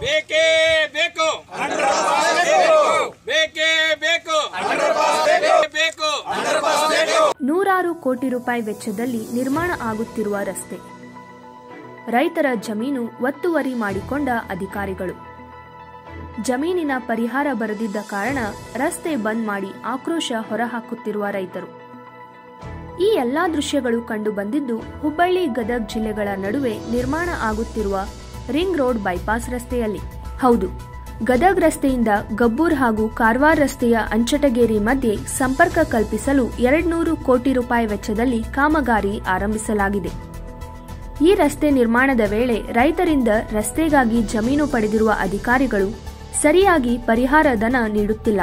ಬೇಕೇ ಬೇಕು. ಬೇಕೇ ಬೇಕು. ಬೇಕು. ನೂರಾರು ಕೋಟಿ ರೂಪಾಯಿ ವೆಚ್ಚದಲ್ಲಿ ನಿರ್ಮಾಣ ಆಗುತ್ತಿರುವ ರಸ್ತೆ. ರೈತರ ಜಮೀನು ಒತ್ತುವರಿ ಮಾಡಿಕೊಂಡ ಅಧಿಕಾರಿಗಳು. ಜಮೀನಿನ ಪರಿಹಾರ ಬರದಿದ್ದ ಕಾರಣ ರಸ್ತೆ ಬಂದ್ ಮಾಡಿ ಆಕ್ರೋಶ ಹೊರಹಾಕುತ್ತಿರುವ ರೈತರು. ಈ ಎಲ್ಲಾ ದೃಶ್ಯಗಳು ಕಂಡುಬಂದಿದ್ದು ಹುಬ್ಬಳ್ಳಿ ಗದಗ್ ಜಿಲ್ಲೆಗಳ ನಡುವೆ ನಿರ್ಮಾಣ ಆಗುತ್ತಿರುವ ರಿಂಗ್ ರೋಡ್ ಬೈಪಾಸ್ ರಸ್ತೆಯಲ್ಲಿ. ಹೌದು, ಗದಗ್ ರಸ್ತೆಯಿಂದ ಗಬ್ಬೂರ್ ಹಾಗೂ ಕಾರ್ವಾರ್ ರಸ್ತೆಯ ಅಂಚಟಗೇರಿ ಮಧ್ಯೆ ಸಂಪರ್ಕ ಕಲ್ಪಿಸಲು ಎರಡ್ನೂರು ಕೋಟಿ ರೂಪಾಯಿ ವೆಚ್ಚದಲ್ಲಿ ಕಾಮಗಾರಿ ಆರಂಭಿಸಲಾಗಿದೆ. ಈ ರಸ್ತೆ ನಿರ್ಮಾಣದ ವೇಳೆ ರೈತರಿಂದ ರಸ್ತೆಗಾಗಿ ಜಮೀನು ಪಡೆದಿರುವ ಅಧಿಕಾರಿಗಳು ಸರಿಯಾಗಿ ಪರಿಹಾರ ಧನ ನೀಡುತ್ತಿಲ್ಲ.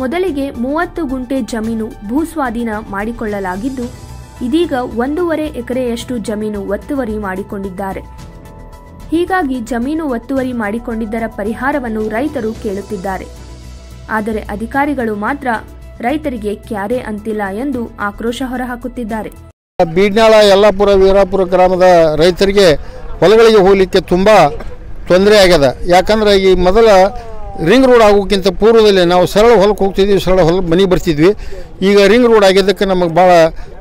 ಮೊದಲಿಗೆ ಮೂವತ್ತು ಗುಂಟೆ ಜಮೀನು ಭೂಸ್ವಾಧೀನ ಮಾಡಿಕೊಳ್ಳಲಾಗಿದ್ದು, ಇದೀಗ ಒಂದೂವರೆ ಎಕರೆಯಷ್ಟು ಜಮೀನು ಒತ್ತುವರಿ ಮಾಡಿಕೊಂಡಿದ್ದಾರೆ. ಹೀಗಾಗಿ ಜಮೀನು ಒತ್ತುವರಿ ಮಾಡಿಕೊಂಡಿದ್ದರ ಪರಿಹಾರವನ್ನು ರೈತರು ಕೇಳುತ್ತಿದ್ದಾರೆ. ಆದರೆ ಅಧಿಕಾರಿಗಳು ಮಾತ್ರ ರೈತರಿಗೆ ಕ್ಯಾರೆ ಅಂತಿಲ್ಲ ಎಂದು ಆಕ್ರೋಶ ಹೊರಹಾಕುತ್ತಿದ್ದಾರೆ. ಬೀಡ್ನಾಳ, ಯಲ್ಲಾಪುರ, ವೀರಾಪುರ ಗ್ರಾಮದ ರೈತರಿಗೆ ಹೊಲಗಳಿಗೆ ಹೋಗಲಿಕ್ಕೆ ತುಂಬ ತೊಂದರೆ ಆಗ್ಯದ. ಯಾಕಂದ್ರೆ ಈ ಮೊದಲ ರಿಂಗ್ ರೋಡ್ ಆಗೋಕ್ಕಿಂತ ಪೂರ್ವದಲ್ಲಿ ನಾವು ಸರಳ ಹೊಲಕ್ಕೆ ಹೋಗ್ತಿದ್ವಿ, ಸರಳ ಹೊಲಕ್ಕೆ ಮನೆ ಬರ್ತಿದ್ವಿ. ಈಗ ರಿಂಗ್ ರೋಡ್ ಆಗಿದ್ದಕ್ಕೆ ನಮಗೆ ಭಾಳ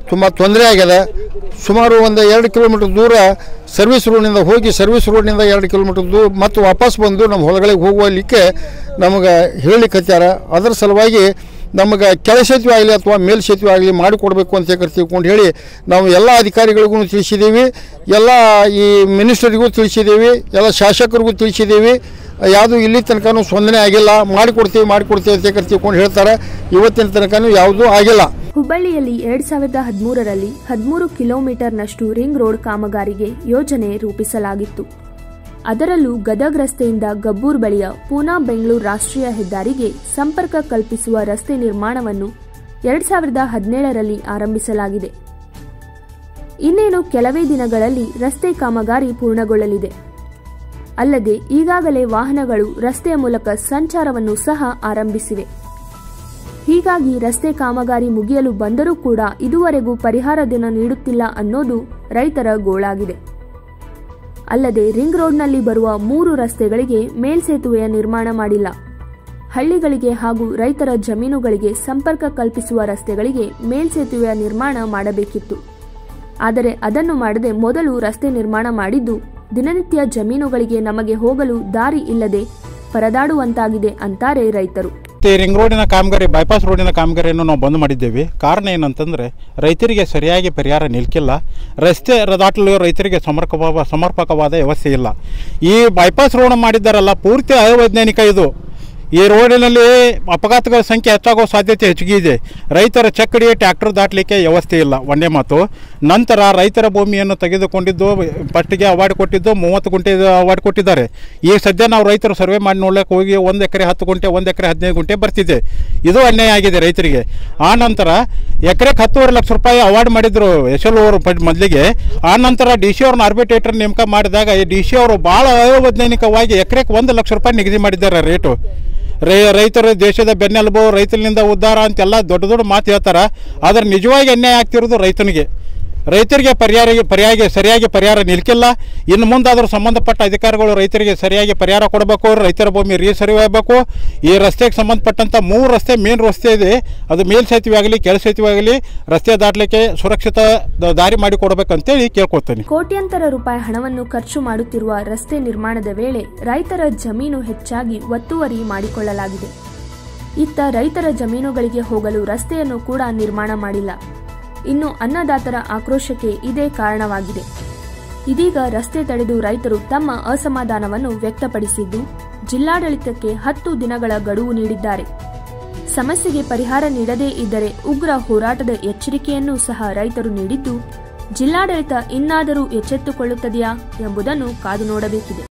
ತುಂಬ ತೊಂದರೆ ಆಗಿದೆ. ಸುಮಾರು ಒಂದು ಎರಡು ಕಿಲೋಮೀಟ್ರ್ ದೂರ ಸರ್ವಿಸ್ ರೋಡ್ನಿಂದ ಹೋಗಿ ಸರ್ವಿಸ್ ರೋಡ್ನಿಂದ ಎರಡು ಕಿಲೋಮೀಟ್ರ್ ದೂರ ಮತ್ತು ವಾಪಸ್ ಬಂದು ನಮ್ಮ ಹೊಲಗಳಿಗೆ ಹೋಗಲಿಕ್ಕೆ ನಮಗೆ ಹೇಳಲಿಕ್ಕೆ ಅದರ ಸಲುವಾಗಿ ನಮಗೆ ಕೆಳ ಸೇತುವೆ ಆಗಲಿ ಅಥವಾ ಮೇಲ್ ಸೇತುವೆ ಆಗಲಿ ಮಾಡಿಕೊಡ್ಬೇಕು ಅಂತ ತಿಳ್ಕೊಂಡು ಹೇಳಿ ನಾವು ಎಲ್ಲ ಅಧಿಕಾರಿಗಳಿಗೂ ತಿಳಿಸಿದ್ದೀವಿ. ಎಲ್ಲ ಈ ಮಿನಿಸ್ಟರಿಗೂ ತಿಳಿಸಿದ್ದೀವಿ. ಎಲ್ಲ ಶಾಸಕರಿಗೂ ತಿಳಿಸಿದ್ದೀವಿ. ಯಾವುದು ಇಲ್ಲಿ ತನಕನೂ ಸ್ಪಂದನೆ ಆಗಿಲ್ಲ. ಮಾಡಿಕೊಡ್ತೀವಿ ಮಾಡಿಕೊಡ್ತೀವಿ ಅಂತ ತಿಳ್ಕೊಂಡು ಹೇಳ್ತಾರೆ. ಇವತ್ತಿನ ತನಕನೂ ಯಾವುದೂ ಆಗಿಲ್ಲ. ಹುಬ್ಬಳ್ಳಿಯಲ್ಲಿ ಎರಡ್ ಸಾವಿರದ ಹದಿಮೂರರಲ್ಲಿ ಹದಿಮೂರು ಕಿಲೋಮೀಟರ್ನಷ್ಟು ರಿಂಗ್ ರೋಡ್ ಕಾಮಗಾರಿಗೆ ಯೋಜನೆ ರೂಪಿಸಲಾಗಿತ್ತು. ಅದರಲ್ಲೂ ಗದಗ್ ರಸ್ತೆಯಿಂದ ಗಬ್ಬೂರ್ ಬಳಿಯ ಪೂನಾ ಬೆಂಗಳೂರು ರಾಷ್ಟ್ರೀಯ ಹೆದ್ದಾರಿಗೆ ಸಂಪರ್ಕ ಕಲ್ಪಿಸುವ ರಸ್ತೆ ನಿರ್ಮಾಣವನ್ನು ಎರಡ್ ಸಾವಿರದ ಹದಿನೇಳರಲ್ಲಿ ಆರಂಭಿಸಲಾಗಿದೆ. ಇನ್ನೇನು ಕೆಲವೇ ದಿನಗಳಲ್ಲಿ ರಸ್ತೆ ಕಾಮಗಾರಿ ಪೂರ್ಣಗೊಳ್ಳಲಿದೆ. ಅಲ್ಲದೆ ಈಗಾಗಲೇ ವಾಹನಗಳು ರಸ್ತೆಯ ಮೂಲಕ ಸಂಚಾರವನ್ನು ಸಹ ಆರಂಭಿಸಿವೆ. ಹೀಗಾಗಿ ರಸ್ತೆ ಕಾಮಗಾರಿ ಮುಗಿಯಲು ಬಂದರೂ ಕೂಡ ಇದುವರೆಗೂ ಪರಿಹಾರ ದಿನ ನೀಡುತ್ತಿಲ್ಲ ಅನ್ನೋದು ರೈತರ ಗೋಳಾಗಿದೆ. ಅಲ್ಲದೆ ರಿಂಗ್ ರೋಡ್ನಲ್ಲಿ ಬರುವ ಮೂರು ರಸ್ತೆಗಳಿಗೆ ಮೇಲ್ಸೇತುವೆಯ ನಿರ್ಮಾಣ ಮಾಡಿಲ್ಲ. ಹಳ್ಳಿಗಳಿಗೆ ಹಾಗೂ ರೈತರ ಜಮೀನುಗಳಿಗೆ ಸಂಪರ್ಕ ಕಲ್ಪಿಸುವ ರಸ್ತೆಗಳಿಗೆ ಮೇಲ್ಸೇತುವೆಯ ನಿರ್ಮಾಣ ಮಾಡಬೇಕಿತ್ತು. ಆದರೆ ಅದನ್ನು ಮಾಡದೆ ಮೊದಲು ರಸ್ತೆ ನಿರ್ಮಾಣ ಮಾಡಿದ್ದು, ದಿನನಿತ್ಯ ಜಮೀನುಗಳಿಗೆ ನಮಗೆ ಹೋಗಲು ದಾರಿ ಇಲ್ಲದೆ ಪರದಾಡುವಂತಾಗಿದೆ ಅಂತಾರೆ ರೈತರು. ಮತ್ತು ರಿಂಗ್ ರೋಡಿನ ಕಾಮಗಾರಿ ಬೈಪಾಸ್ ರೋಡಿನ ಕಾಮಗಾರಿಯನ್ನು ನಾವು ಬಂದ್ ಮಾಡಿದ್ದೇವೆ. ಕಾರಣ ಏನಂತಂದರೆ, ರೈತರಿಗೆ ಸರಿಯಾಗಿ ಪರಿಹಾರ ನಿಲ್ಕಿಲ್ಲ. ರಸ್ತೆ ರದಾಟಲು ರೈತರಿಗೆ ಸಮರ್ಪಕ ಸಮರ್ಪಕವಾದ ವ್ಯವಸ್ಥೆ ಇಲ್ಲ. ಈ ಬೈಪಾಸ್ ರೋಡ್ ಮಾಡಿದ್ದಾರಲ್ಲ, ಪೂರ್ತಿ ಅವೈಜ್ಞಾನಿಕ ಇದು. ಈ ರೋಡಿನಲ್ಲಿ ಅಪಘಾತಗಳ ಸಂಖ್ಯೆ ಹೆಚ್ಚಾಗುವ ಸಾಧ್ಯತೆ ಹೆಚ್ಚಿಗೆ ಇದೆ. ರೈತರ ಚಕ್ಕಡಿ ಟ್ಯಾಕ್ಟರ್ ದಾಟಲಿಕ್ಕೆ ವ್ಯವಸ್ಥೆ ಇಲ್ಲ. ಒಂದೇ ಮಾತು. ನಂತರ ರೈತರ ಭೂಮಿಯನ್ನು ತೆಗೆದುಕೊಂಡಿದ್ದು ಫಸ್ಟಿಗೆ ಅವಾರ್ಡ್ ಕೊಟ್ಟಿದ್ದು, ಮೂವತ್ತು ಗುಂಟೆ ಅವಾರ್ಡ್ ಕೊಟ್ಟಿದ್ದಾರೆ. ಈಗ ಸದ್ಯ ನಾವು ರೈತರು ಸರ್ವೆ ಮಾಡಿ ನೋಡ್ಲಿಕ್ಕೆ ಹೋಗಿ ಒಂದು ಎಕರೆ ಹತ್ತು ಗುಂಟೆ, ಒಂದು ಎಕರೆ ಹದಿನೈದು ಗುಂಟೆ ಬರ್ತಿದೆ. ಇದು ಅನ್ಯಾಯ ಆಗಿದೆ ರೈತರಿಗೆ. ಆ ನಂತರ ಎಕರೆಗೆ ಹತ್ತುವರೆ ಲಕ್ಷ ರೂಪಾಯಿ ಅವಾರ್ಡ್ ಮಾಡಿದ್ರು ಎಸ್ ಎಲ್ ಅವರು ಮೊದಲಿಗೆ. ಆ ನಂತರ ಡಿ ಸಿ ಅವ್ರನ್ನ ಆರ್ಬಿಟ್ರೇಟರ್ ನೇಮಕ ಮಾಡಿದಾಗ ಈ ಡಿ ಸಿ ಅವರು ಭಾಳ ಅವೈಜ್ಞಾನಿಕವಾಗಿ ಎಕರೆಗೆ ಒಂದು ಲಕ್ಷ ರೂಪಾಯಿ ನಿಗದಿ ಮಾಡಿದ್ದಾರೆ ರೇಟು. ರೈತರು ದೇಶದ ಬೆನ್ನೆಲುಬು ರೈತನಿಂದ ಉದ್ಧಾರ ಅಂತೆಲ್ಲ ದೊಡ್ಡ ದೊಡ್ಡ ಮಾತು ಹೇಳ್ತಾರೆ. ಆದರೆ ನಿಜವಾಗಿ ಅನ್ಯಾಯ ಆಗ್ತಿರೋದು ರೈತನಿಗೆ. ರೈತರಿಗೆ ಪರ್ಯಾಯ ಪರ್ಯಾಯ ಸರಿಯಾಗಿ ಪರಿಹಾರ ನಿಲ್ಕಿಲ್ಲ. ಇನ್ನು ಮುಂದಾದರೂ ಸಂಬಂಧಪಟ್ಟ ಅಧಿಕಾರಿಗಳು ರೈತರಿಗೆ ಸರಿಯಾಗಿ ಪರಿಹಾರ ಕೊಡಬೇಕು. ರೈತರ ಭೂಮಿ ರೀಸರ್ವೆ ಆಗಬೇಕು. ಈ ರಸ್ತೆಗೆ ಸಂಬಂಧಪಟ್ಟಂಥ ಮೂರು ರಸ್ತೆ ಮೇನ್ ರಸ್ತೆ ಇದೆ. ಅದು ಮೇಲ್ ಸೇತುವೆ ಆಗಲಿ, ಕೆಳ ಸೇತುವೆ ಆಗಲಿ, ರಸ್ತೆ ದಾಟಲಿಕ್ಕೆ ಸುರಕ್ಷಿತ ದಾರಿ ಮಾಡಿಕೊಡ್ಬೇಕಂತೇಳಿ ಕೇಳ್ಕೊತೀನಿ ಕೋಟ್ಯಂತರ ರೂಪಾಯಿ ಹಣವನ್ನು ಖರ್ಚು ಮಾಡುತ್ತಿರುವ ರಸ್ತೆ ನಿರ್ಮಾಣದ ವೇಳೆ ರೈತರ ಜಮೀನು ಹೆಚ್ಚಾಗಿ ಒತ್ತುವರಿ ಮಾಡಿಕೊಳ್ಳಲಾಗಿದೆ. ಇತ್ತ ರೈತರ ಜಮೀನುಗಳಿಗೆ ಹೋಗಲು ರಸ್ತೆಯನ್ನು ಕೂಡ ನಿರ್ಮಾಣ ಮಾಡಿಲ್ಲ. ಇನ್ನು ಅನ್ನದಾತರ ಆಕ್ರೋಶಕ್ಕೆ ಇದೇ ಕಾರಣವಾಗಿದೆ. ಇದೀಗ ರಸ್ತೆ ತಡೆದು ರೈತರು ತಮ್ಮ ಅಸಮಾಧಾನವನ್ನು ವ್ಯಕ್ತಪಡಿಸಿದ್ದು, ಜಿಲ್ಲಾಡಳಿತಕ್ಕೆ ಹತ್ತು ದಿನಗಳ ಗಡುವು ನೀಡಿದ್ದಾರೆ. ಸಮಸ್ಯೆಗೆ ಪರಿಹಾರ ನೀಡದೇ ಇದ್ದರೆ ಉಗ್ರ ಹೋರಾಟದ ಎಚ್ಚರಿಕೆಯನ್ನು ಸಹ ರೈತರು ನೀಡಿದ್ದು, ಜಿಲ್ಲಾಡಳಿತ ಇನ್ನಾದರೂ ಎಚ್ಚೆತ್ತುಕೊಳ್ಳುತ್ತದೆಯಾ ಎಂಬುದನ್ನು ಕಾದು ನೋಡಬೇಕಿದೆ.